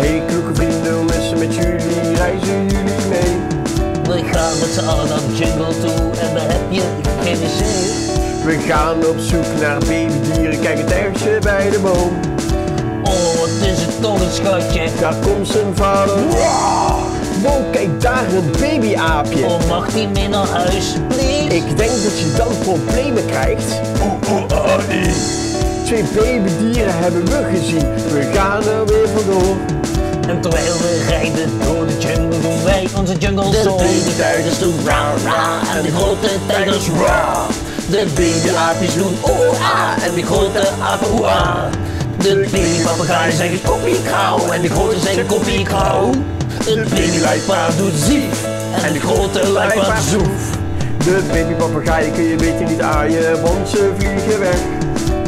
Hey kloeke vrienden, het met jullie? Reizen jullie mee? We gaan met z'n allen naar de jungle toe en daar heb je geen zin. We gaan op zoek naar babydieren, kijk het ergste bij de boom. Oh, wat is het toch een schatje. Daar komt zijn vader. Wow, kijk daar een babyaapje. Oh, mag die mee naar huis, please? Ik denk dat je dan problemen krijgt. Oeh, ai. Twee babydieren hebben we gezien. We gaan er weer vandoor. En terwijl we rijden door de jungle doen wij onze jungle De song. babytijgers doen ra ra en de grote tijgers ra. De babyaapjes doen oeh ah en de grote apen oeh ah. De babybapagaaien zeggen koppie kou en de grote zeggen koppie kou. Het babyluipaard doet zief en de grote luipaard zoef. De babybapagaaien kun je beter niet aaien, want ze vliegen weg.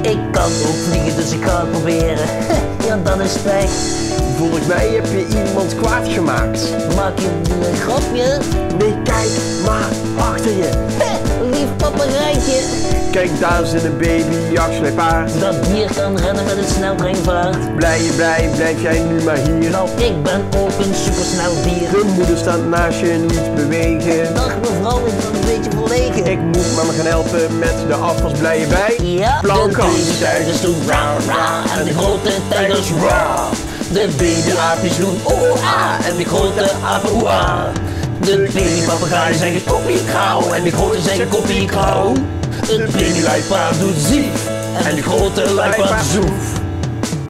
Ik kan ook vliegen, dus ik ga het proberen. dat is fijn. Volgens mij heb je iemand kwaad gemaakt. Maak je een grapje? Nee, kijk, maar achter je. Lief papegaaitje. Kijk, daar zit een baby. Dat dier kan rennen met een sneltreinvaart. Blij je blij, blijf jij nu maar hier. Nou, ik ben ook een supersnel dier. De moeder staat naast je niet bewegen. Dag mevrouw, ik ben beetje verlegen. Ik moet mama gaan helpen met de afwas, blij je bij? Ja, De Plankas. babytijgers doen ra ra en de grote tijgers ra. De babyaapjes doen oeh ah en de grote apen oeh ah. De babybapagaaien zeggen koppie kou en de grote zeggen koppie kou. Het babyluipaard doet zief en de grote luipaard zoef.